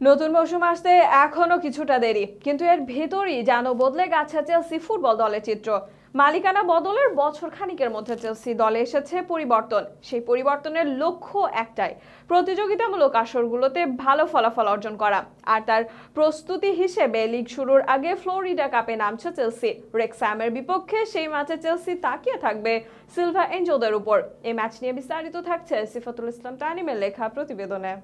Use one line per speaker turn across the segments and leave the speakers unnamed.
নতুন মৌসুম আসতে এখনও কিছুটা দেরি, কিন্তু এর ভেতরই যেন বদলে গেছে চেলসি ফুটবল দলের চিত্র। মালিকানা বদলের বছর খানিকের মধ্যে চেলসি দলে এসেছে পরিবর্তন, সেই পরিবর্তনের লক্ষ্য একটাই, প্রতিযোগিতামূলক আসরগুলোতে ভালো ফলাফল অর্জন করা। আর তার প্রস্তুতি হিসেবে লিগ শুরুর আগে ফ্লোরিডা কাপে নামছে চেলসি রেক্সামের বিপক্ষে সেই ম্যাচে চেলসি তাকিয়ে থাকবে সিলভা এঞ্জোদের উপর। এই ম্যাচ নিয়ে বিস্তারিত থাকছে সিফাতুল ইসলাম তানিমের লেখা প্রতিবেদনে।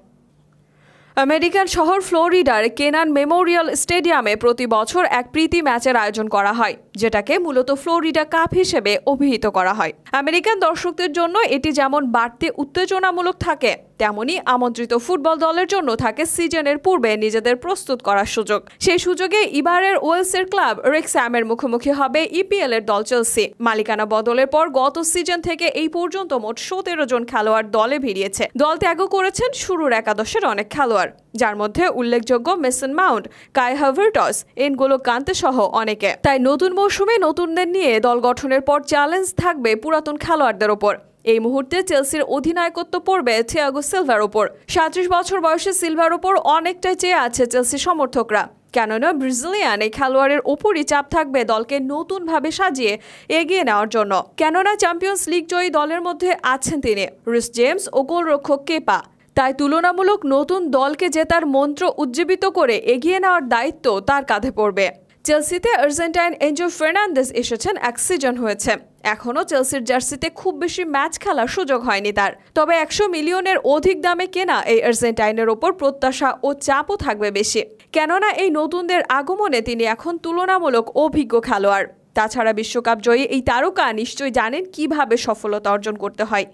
আমেরিকান শহর ফ্লোরিডার কেনান মেমোরিয়াল স্টেডিয়ামে প্রতি বছর এক প্রীতি ম্যাচের আয়োজন করা হয়, যেটাকে মূলত ফ্লোরিডা কাপ হিসেবে অভিহিত করা হয়। আমেরিকান দর্শকদের জন্য এটি যেমন বাড়তি উত্তেজনামূলক থাকে তেমনি আমন্ত্রিত ফুটবল দলের জন্য থাকে সিজনের পূর্বে নিজেদের প্রস্তুত করার সুযোগ। সেই সুযোগে ইবারের ওয়েলসের ক্লাব রেক্সামের মুখোমুখি হবে ইপিএল এর দল চেলসি। মালিকানা বদলের পর গত সিজন থেকে এই পর্যন্ত মোট সতেরো জন খেলোয়াড় দলে ভিড়িয়েছে। দল ত্যাগও করেছেন শুরুর একাদশের অনেক খেলোয়াড়। যার মধ্যে উল্লেখযোগ্য Mason Mount, Kai Havertz, N'Golo Kante সহ অনেকে। তাই নতুন মৌসুমে নতুনদের নিয়ে দল গঠনের পর চ্যালেঞ্জ থাকবে পুরাতন খেলোয়াড়দের ওপর। এই মুহূর্তে চেলসির অধিনায়কত্ব পড়বে থিয়াগো সিলভার ওপর সাঁত্রিশ বছর বয়সে সিলভার ওপর অনেকটাই চেয়ে আছে চেলসি সমর্থকরা। কেননা ব্রাজিলিয়ান এই খেলোয়াড়ের ওপরই চাপ থাকবে দলকে নতুনভাবে সাজিয়ে এগিয়ে নেওয়ার জন্য। কেননা চ্যাম্পিয়ন্স লিগ জয়ী দলের মধ্যে আছেন তিনি রিস জেমস ও গোলরক্ষক কেপা। তাই তুলনামূলক নতুন দলকে জেতার মন্ত্র উজ্জীবিত করে এগিয়ে নেওয়ার দায়িত্ব তার কাঁধে পড়বে। চেলসিতে আর্জেন্টাইন এঞ্জো ফার্নান্দেস এসেছেন এক সিজন হয়েছে। এখনও চেলসির জার্সিতে খুব বেশি ম্যাচ খেলার সুযোগ হয়নি তার। তবে একশো মিলিয়নের অধিক দামে কেনা এই আর্জেন্টাইনের ওপর প্রত্যাশা ও চাপও থাকবে বেশি। কেননা এই নতুনদের আগমনে তিনি এখন তুলনামূলক অভিজ্ঞ খেলোয়াড়। তাছাড়া বিশ্বকাপ জয়ী এই তারকা নিশ্চয়ই জানেন কীভাবে সফলতা অর্জন করতে হয়।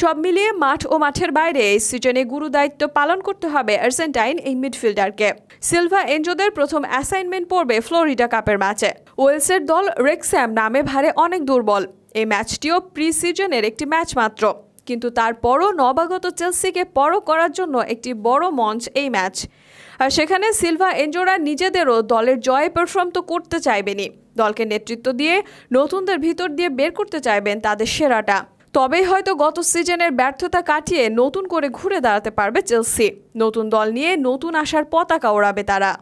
সব মিলিয়ে মাঠ ও মাঠের বাইরে এই সিজনে গুরু দায়িত্ব পালন করতে হবে আর্জেন্টাইন এই মিডফিল্ডারকে। সিলভা এনজোদের প্রথম অ্যাসাইনমেন্ট পড়বে ফ্লোরিডা কাপের ম্যাচে। ওয়েলসের দল রেক্স্যাম নামে ভারে অনেক দুর্বল। এই ম্যাচটিও প্রি সিজনের একটি ম্যাচ মাত্র। কিন্তু তারপরও নবাগত চেলসিকে পরও করার জন্য একটি বড় মঞ্চ এই ম্যাচ। আর সেখানে সিলভা এনজোরা নিজেদেরও দলের জয় পারফর্ম তো করতে চাইবেনি দলকে নেতৃত্ব দিয়ে, নতুনদের ভিতর দিয়ে বের করতে চাইবেন তাদের সেরাটা। তবেই হয়তো গত সিজনের ব্যর্থতা কাটিয়ে নতুন করে ঘুরে দাঁড়াতে পারবে চেলসি। নতুন দল নিয়ে নতুন আসার পতাকা ওড়াবে তারা।